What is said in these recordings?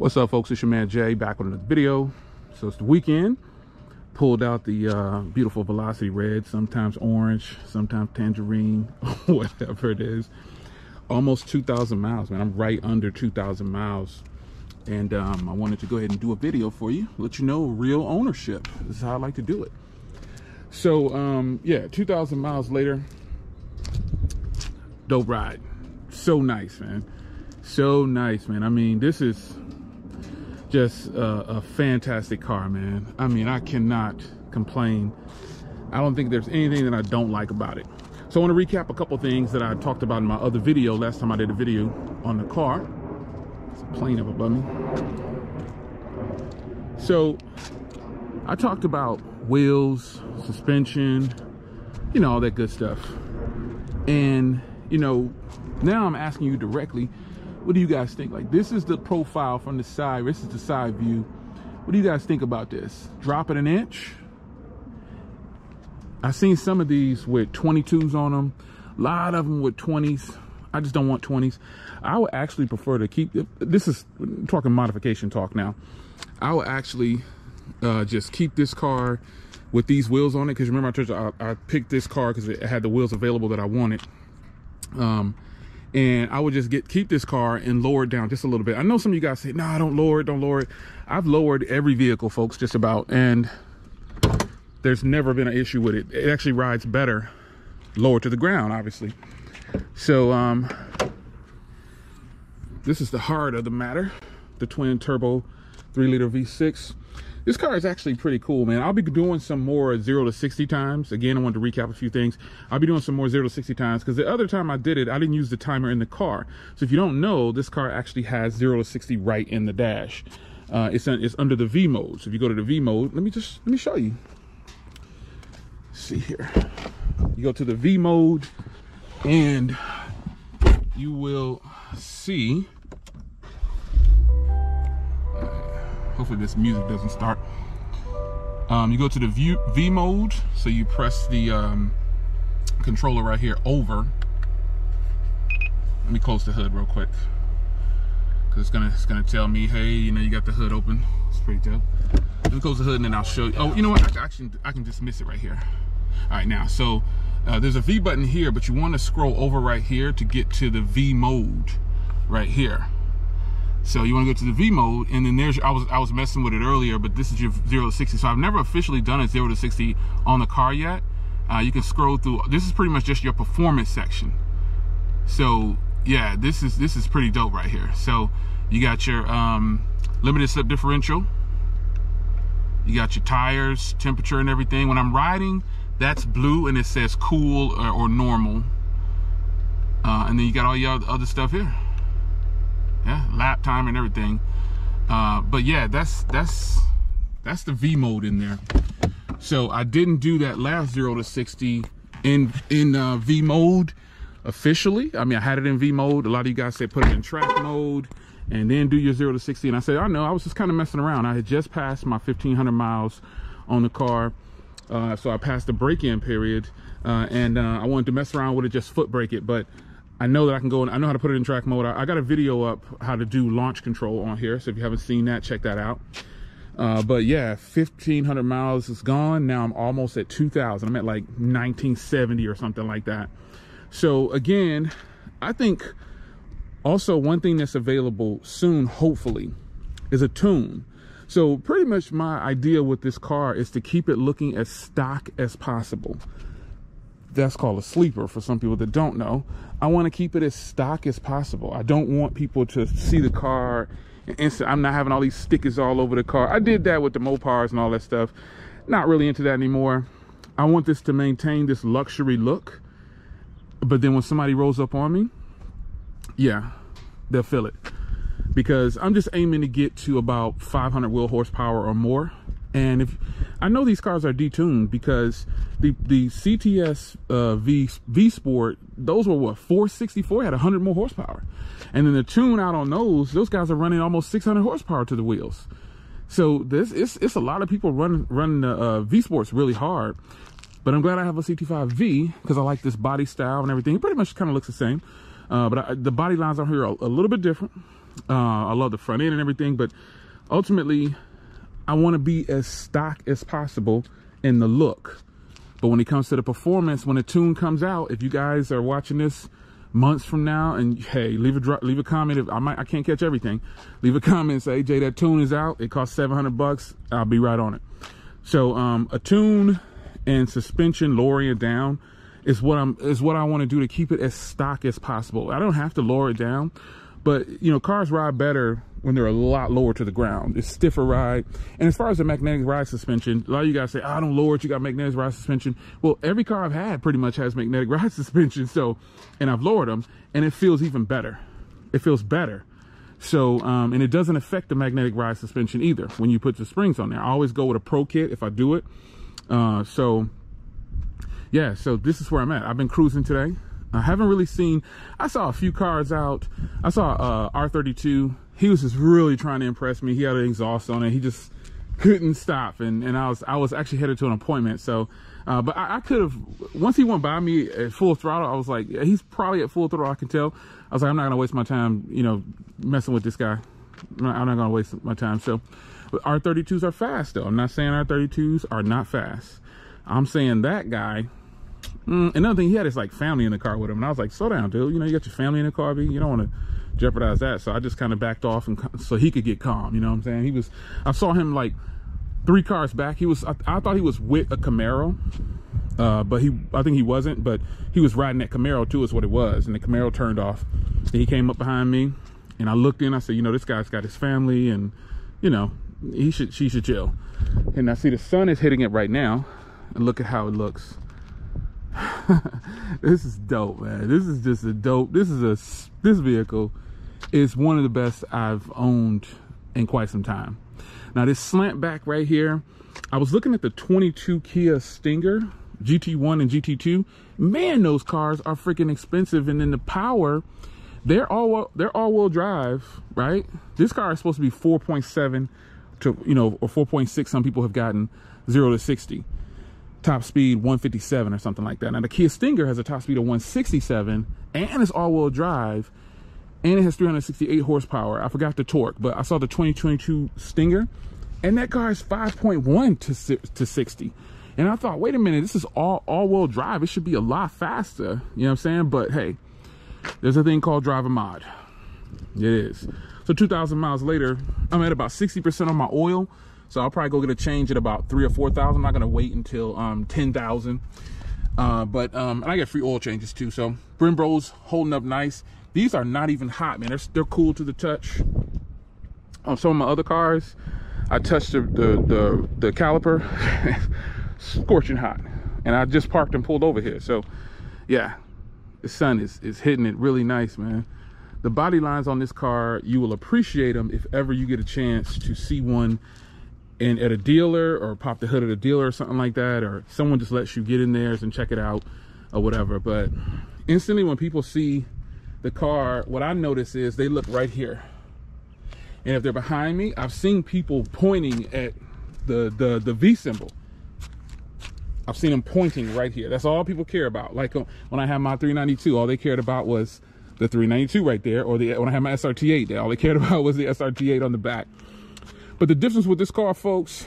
What's up, folks? It's your man Jay back with another video. So it's the weekend. Pulled out the uh, beautiful Velocity Red, sometimes orange, sometimes tangerine, whatever it is. Almost 2,000 miles, man. I'm right under 2,000 miles. And um, I wanted to go ahead and do a video for you, let you know real ownership. This is how I like to do it. So, um, yeah, 2,000 miles later, dope ride. So nice, man. So nice, man. I mean, this is just a, a fantastic car, man. I mean, I cannot complain. I don't think there's anything that I don't like about it. So I want to recap a couple things that I talked about in my other video. Last time I did a video on the car. It's a plane up above me. So I talked about wheels, suspension, you know, all that good stuff. And, you know, now I'm asking you directly, what do you guys think? Like this is the profile from the side. This is the side view. What do you guys think about this? Drop it an inch. I've seen some of these with 22s on them. A lot of them with 20s. I just don't want 20s. I would actually prefer to keep, this is talking modification talk now. I would actually uh, just keep this car with these wheels on it. Cause remember I told you I, I picked this car cause it had the wheels available that I wanted. Um, and I would just get keep this car and lower it down just a little bit. I know some of you guys say, "No, nah, don't lower it, don't lower it." I've lowered every vehicle, folks, just about, and there's never been an issue with it. It actually rides better lower to the ground, obviously. So, um, this is the heart of the matter: the twin turbo, three liter V6. This car is actually pretty cool, man. I'll be doing some more zero to 60 times. Again, I wanted to recap a few things. I'll be doing some more zero to 60 times because the other time I did it, I didn't use the timer in the car. So if you don't know, this car actually has zero to 60 right in the dash. Uh, it's, it's under the V mode. So if you go to the V mode, let me just, let me show you. Let's see here. You go to the V mode and you will see hopefully this music doesn't start. Um, you go to the view, V mode, so you press the um, controller right here over. Let me close the hood real quick. Cause it's gonna it's gonna tell me, hey, you know, you got the hood open. It's pretty dope. Let me close the hood and then I'll show you. Oh, you know what? I, I can I can just miss it right here. All right, now so uh, there's a V button here, but you want to scroll over right here to get to the V mode right here. So you want to go to the V mode, and then there's I was I was messing with it earlier, but this is your zero to sixty. So I've never officially done a zero to sixty on the car yet. Uh, you can scroll through. This is pretty much just your performance section. So yeah, this is this is pretty dope right here. So you got your um, limited slip differential. You got your tires, temperature, and everything. When I'm riding, that's blue, and it says cool or, or normal. Uh, and then you got all your other stuff here yeah, lap time and everything. Uh, but yeah, that's that's that's the V mode in there. So I didn't do that last zero to 60 in in uh, V mode officially. I mean, I had it in V mode. A lot of you guys said put it in track mode and then do your zero to 60. And I said, I know, I was just kind of messing around. I had just passed my 1500 miles on the car. Uh, so I passed the break-in period uh, and uh, I wanted to mess around with it, just foot brake it. But I know that I can go and I know how to put it in track mode. I, I, got a video up how to do launch control on here. So if you haven't seen that, check that out. Uh, but yeah, 1500 miles is gone. Now I'm almost at 2000. I'm at like 1970 or something like that. So again, I think also one thing that's available soon, hopefully, is a tune. So pretty much my idea with this car is to keep it looking as stock as possible that's called a sleeper for some people that don't know. I want to keep it as stock as possible. I don't want people to see the car and instant. I'm not having all these stickers all over the car. I did that with the Mopars and all that stuff. Not really into that anymore. I want this to maintain this luxury look. But then when somebody rolls up on me, yeah, they'll feel it. Because I'm just aiming to get to about 500 wheel horsepower or more and if I know these cars are detuned because the the CTS uh, V V Sport those were what 464 had 100 more horsepower, and then the tune out on those those guys are running almost 600 horsepower to the wheels. So this it's it's a lot of people running running the uh, V Sports really hard, but I'm glad I have a CT5V because I like this body style and everything. It pretty much kind of looks the same, uh, but I, the body lines on here are a little bit different. Uh, I love the front end and everything, but ultimately, I want to be as stock as possible in the look. But when it comes to the performance, when a tune comes out, if you guys are watching this months from now, and hey, leave a leave a comment. If I might, I can't catch everything. Leave a comment say, Jay, that tune is out. It costs 700 bucks. I'll be right on it. So um, a tune and suspension, lowering it down, is what I'm is what I want to do to keep it as stock as possible. I don't have to lower it down, but you know, cars ride better when they're a lot lower to the ground. It's stiffer ride. And as far as the magnetic ride suspension, a lot of you guys say, I don't lower it, you got magnetic ride suspension. Well, every car I've had pretty much has magnetic ride suspension. So, and I've lowered them and it feels even better. It feels better. So, um, and it doesn't affect the magnetic ride suspension either when you put the springs on there. I always go with a pro kit if I do it. Uh, so yeah, so this is where I'm at. I've been cruising today. I haven't really seen, I saw a few cars out. I saw uh, R32. He was just really trying to impress me. He had an exhaust on it. He just couldn't stop. And, and I was I was actually headed to an appointment. So, uh, but I, I could have, once he went by me at full throttle, I was like, yeah, he's probably at full throttle, I can tell. I was like, I'm not going to waste my time, you know, messing with this guy. I'm not, not going to waste my time. So, R32s are fast though. I'm not saying R32s are not fast. I'm saying that guy Mm, another thing, he had his like family in the car with him, and I was like, "Slow down, dude. You know, you got your family in the car, B. You don't want to jeopardize that." So I just kind of backed off, and so he could get calm. You know what I'm saying? He was. I saw him like three cars back. He was. I, I thought he was with a Camaro, uh, but he. I think he wasn't. But he was riding that Camaro too, is what it was. And the Camaro turned off. And he came up behind me, and I looked in. I said, "You know, this guy's got his family, and you know, he should. She should chill." And I see the sun is hitting it right now, and look at how it looks. this is dope, man. This is just a dope. This is a this vehicle is one of the best I've owned in quite some time. Now this slant back right here, I was looking at the 22 Kia Stinger GT1 and GT2. Man, those cars are freaking expensive, and then the power. They're all they're all wheel drive, right? This car is supposed to be 4.7 to you know or 4.6. Some people have gotten zero to 60 top speed 157 or something like that. Now the Kia Stinger has a top speed of 167 and it's all-wheel drive and it has 368 horsepower. I forgot the torque, but I saw the 2022 Stinger and that car is 5.1 to to 60. And I thought, wait a minute, this is all all-wheel drive. It should be a lot faster. You know what I'm saying? But hey, there's a thing called driver mod. It is. So 2,000 miles later, I'm at about 60% on my oil. So I'll probably go get a change at about three or 4,000. I'm not gonna wait until um, 10,000. Uh, but um, and I get free oil changes too. So Brembro's holding up nice. These are not even hot, man. They're, they're cool to the touch. On some of my other cars, I touched the, the, the, the caliper, scorching hot. And I just parked and pulled over here. So yeah, the sun is, is hitting it really nice, man. The body lines on this car, you will appreciate them if ever you get a chance to see one and at a dealer or pop the hood at a dealer or something like that or someone just lets you get in theirs and check it out or whatever. But instantly when people see the car what i notice is they look right here. And if they're behind me i've seen people pointing at the the the v symbol. I've seen them pointing right here. That's all people care about. Like uh, when i had my 392 all they cared about was the 392 right there or the when i had my srt8 all they cared about was the srt8 on the back but the difference with this car, folks,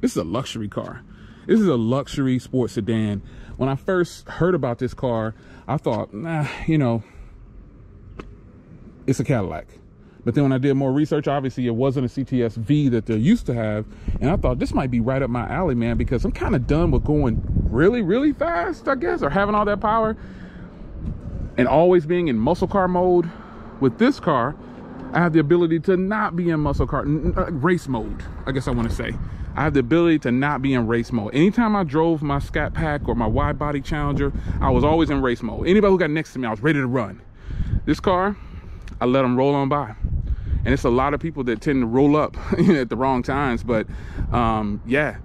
this is a luxury car. This is a luxury sports sedan. When I first heard about this car, I thought, nah, you know, it's a Cadillac. But then when I did more research, obviously it wasn't a CTS V that they used to have. And I thought this might be right up my alley, man, because I'm kind of done with going really, really fast, I guess, or having all that power and always being in muscle car mode. With this car, I have the ability to not be in muscle car uh, race mode. I guess I want to say. I have the ability to not be in race mode. Anytime I drove my Scat Pack or my wide body Challenger, I was always in race mode. Anybody who got next to me, I was ready to run. This car, I let them roll on by. And it's a lot of people that tend to roll up at the wrong times. But um, yeah,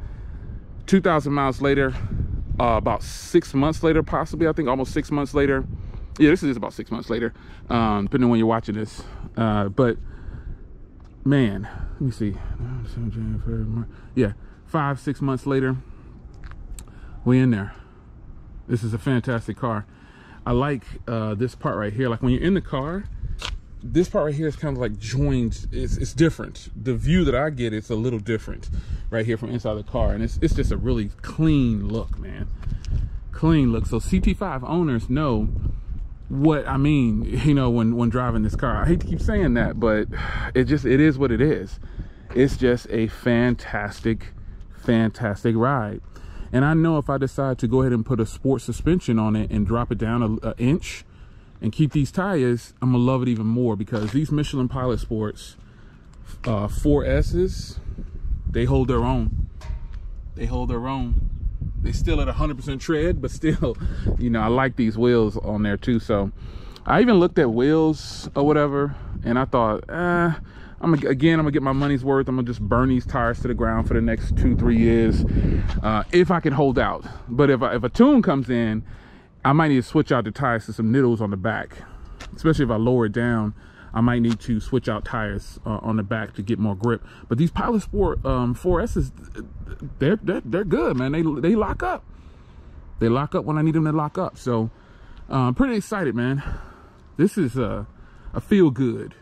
2,000 miles later, uh, about six months later, possibly, I think almost six months later, yeah, this is about six months later, um, depending on when you're watching this. Uh, but man, let me see. Yeah, five, six months later, we in there. This is a fantastic car. I like uh, this part right here. Like when you're in the car, this part right here is kind of like joined. It's, it's different. The view that I get, it's a little different right here from inside the car. And it's, it's just a really clean look, man. Clean look. So CT5 owners know what I mean, you know, when, when driving this car. I hate to keep saying that, but it just, it is what it is. It's just a fantastic, fantastic ride. And I know if I decide to go ahead and put a sport suspension on it and drop it down an inch, and keep these tires, I'm gonna love it even more because these Michelin Pilot Sports uh, 4Ss, they hold their own. They hold their own. They still at 100% tread, but still, you know, I like these wheels on there too. So I even looked at wheels or whatever, and I thought, eh, I'm gonna, again, I'm gonna get my money's worth. I'm gonna just burn these tires to the ground for the next two, three years, uh, if I can hold out. But if, I, if a tune comes in I might need to switch out the tires to some Nittos on the back, especially if I lower it down. I might need to switch out tires uh, on the back to get more grip. But these Pilot Sport um, 4Ss, they're, they're, they're good, man. They, they lock up. They lock up when I need them to lock up. So uh, pretty excited, man. This is a, a feel good,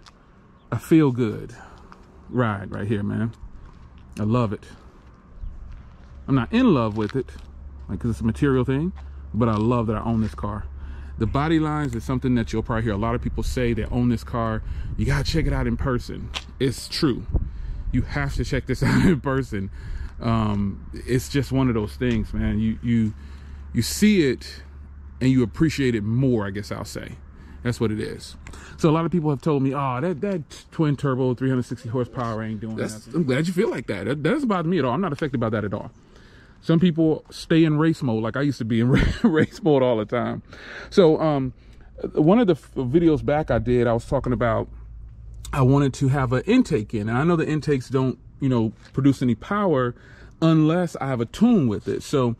a feel good ride right here, man. I love it. I'm not in love with it, like, cause it's a material thing but I love that I own this car. The body lines is something that you'll probably hear a lot of people say that own this car. You gotta check it out in person. It's true. You have to check this out in person. Um, it's just one of those things, man. You you you see it and you appreciate it more, I guess I'll say. That's what it is. So a lot of people have told me, oh, that, that twin turbo 360 horsepower ain't doing that. I'm glad you feel like that. That doesn't bother me at all. I'm not affected by that at all. Some people stay in race mode, like I used to be in race mode all the time. So um, one of the videos back I did, I was talking about I wanted to have an intake in. And I know the intakes don't, you know, produce any power unless I have a tune with it. So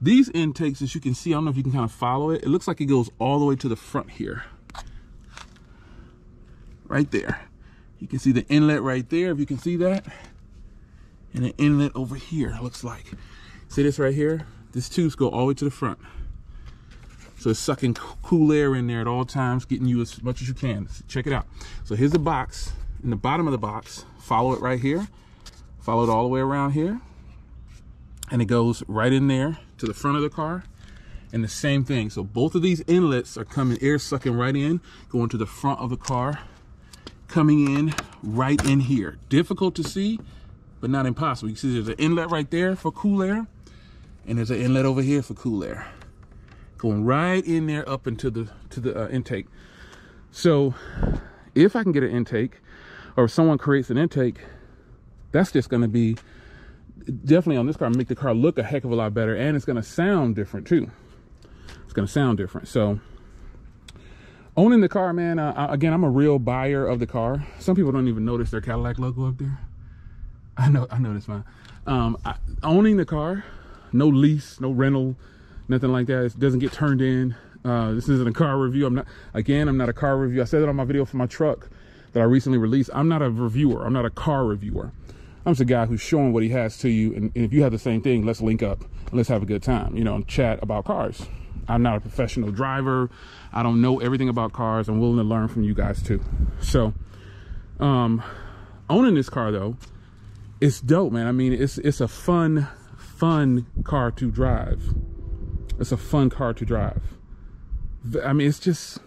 these intakes, as you can see, I don't know if you can kind of follow it. It looks like it goes all the way to the front here. Right there. You can see the inlet right there, if you can see that. And an inlet over here, it looks like. See this right here? This tubes go all the way to the front. So it's sucking cool air in there at all times, getting you as much as you can. Check it out. So here's the box. In the bottom of the box, follow it right here. Follow it all the way around here. And it goes right in there to the front of the car. And the same thing. So both of these inlets are coming, air sucking right in, going to the front of the car, coming in right in here. Difficult to see, but not impossible. You see there's an inlet right there for cool air and there's an inlet over here for cool air. Going right in there up into the to the uh, intake. So if i can get an intake or if someone creates an intake that's just going to be definitely on this car make the car look a heck of a lot better and it's going to sound different too. It's going to sound different. So owning the car man uh, again i'm a real buyer of the car. Some people don't even notice their cadillac logo up there. I know i noticed mine um, I, owning the car no lease, no rental, nothing like that. It doesn't get turned in. Uh, this isn't a car review. I'm not, again, I'm not a car review. I said that on my video for my truck that I recently released. I'm not a reviewer. I'm not a car reviewer. I'm just a guy who's showing what he has to you. And, and if you have the same thing, let's link up let's have a good time, you know, and chat about cars. I'm not a professional driver. I don't know everything about cars. I'm willing to learn from you guys too. So, um, owning this car though, it's dope, man. I mean, it's, it's a fun fun car to drive. It's a fun car to drive. I mean, it's just,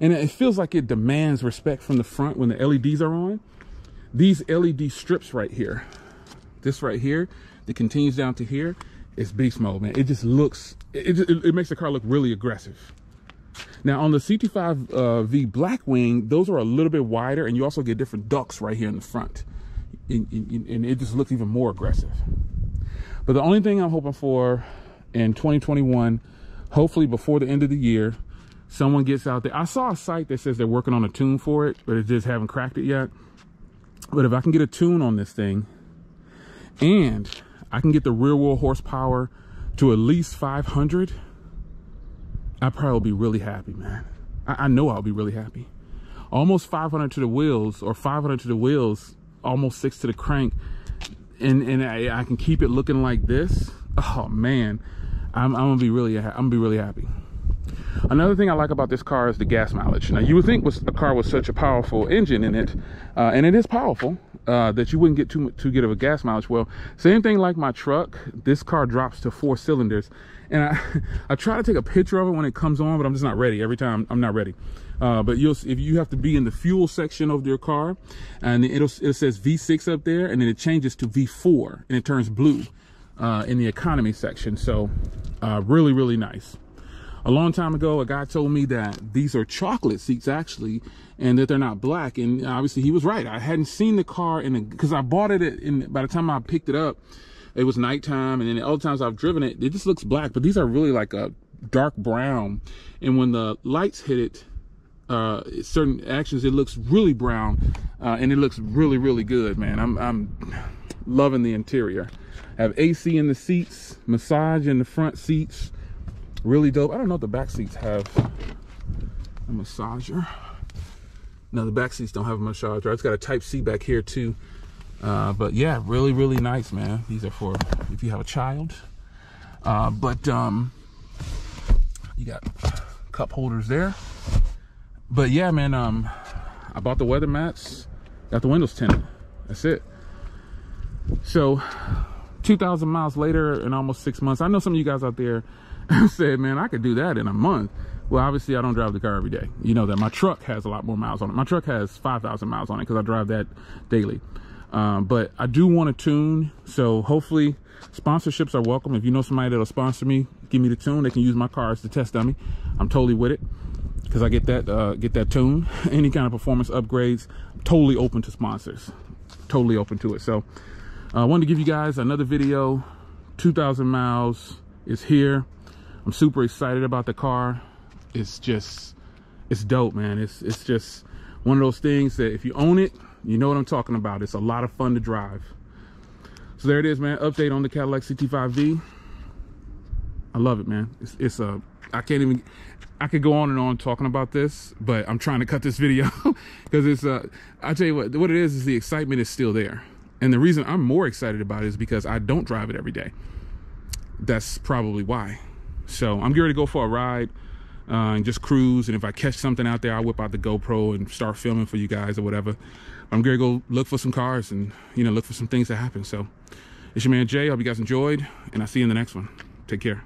and it feels like it demands respect from the front when the LEDs are on. These LED strips right here, this right here, that continues down to here, is beast mode, man. It just looks, it, it, it makes the car look really aggressive. Now on the CT5 uh, V Blackwing, those are a little bit wider and you also get different ducts right here in the front. And, and, and it just looks even more aggressive. But the only thing I'm hoping for in 2021, hopefully before the end of the year, someone gets out there. I saw a site that says they're working on a tune for it, but it just haven't cracked it yet. But if I can get a tune on this thing and I can get the rear wheel horsepower to at least 500, I probably will be really happy, man. I, I know I'll be really happy. Almost 500 to the wheels or 500 to the wheels, almost six to the crank and and I, I, can keep it looking like this oh man I'm, I'm gonna be really I'm gonna be really happy Another thing I like about this car is the gas mileage. Now, you would think was a car with such a powerful engine in it, uh, and it is powerful, uh, that you wouldn't get too too good of a gas mileage. Well, same thing like my truck. This car drops to four cylinders, and I I try to take a picture of it when it comes on, but I'm just not ready. Every time I'm not ready. Uh, but you'll if you have to be in the fuel section of your car, and it'll it says V6 up there, and then it changes to V4, and it turns blue uh, in the economy section. So uh, really really nice a long time ago, a guy told me that these are chocolate seats actually, and that they're not black. And obviously he was right. I hadn't seen the car in because I bought it in, by the time I picked it up, it was nighttime. And then the times I've driven it, it just looks black, but these are really like a dark brown. And when the lights hit it, uh, certain actions, it looks really brown, uh, and it looks really, really good, man. I'm, I'm loving the interior. have AC in the seats, massage in the front seats, really dope. I don't know if the back seats have a massager. No, the back seats don't have a massager. It's got a type C back here too. Uh, but yeah, really, really nice, man. These are for if you have a child. Uh, but um, you got cup holders there. But yeah, man, um, I bought the weather mats, got the windows tinted. That's it. So 2,000 miles later in almost six months, I know some of you guys out there said, man, I could do that in a month. Well, obviously, I don't drive the car every day. You know that my truck has a lot more miles on it. My truck has 5,000 miles on it because I drive that daily. Um, but I do want to tune, so hopefully sponsorships are welcome. If you know somebody that'll sponsor me, give me the tune. They can use my car as the test dummy. I'm totally with it because I get that uh, get that tune. Any kind of performance upgrades, totally open to sponsors. Totally open to it. So uh, I wanted to give you guys another video. 2,000 miles is here. I'm super excited about the car. It's just, it's dope, man. It's, it's just one of those things that if you own it, you know what I'm talking about. It's a lot of fun to drive. So there it is, man. Update on the Cadillac CT5V. I love it, man. It's, it's a, I can't even, I could go on and on talking about this, but I'm trying to cut this video because it's, uh, I tell you what, what it is, is the excitement is still there. And the reason I'm more excited about it is because I don't drive it every day. That's probably why. So I'm ready to go for a ride uh, and just cruise. And if I catch something out there, I'll whip out the GoPro and start filming for you guys or whatever. I'm gonna go look for some cars and you know look for some things that happen. So it's your man Jay. Hope you guys enjoyed, and I'll see you in the next one. Take care.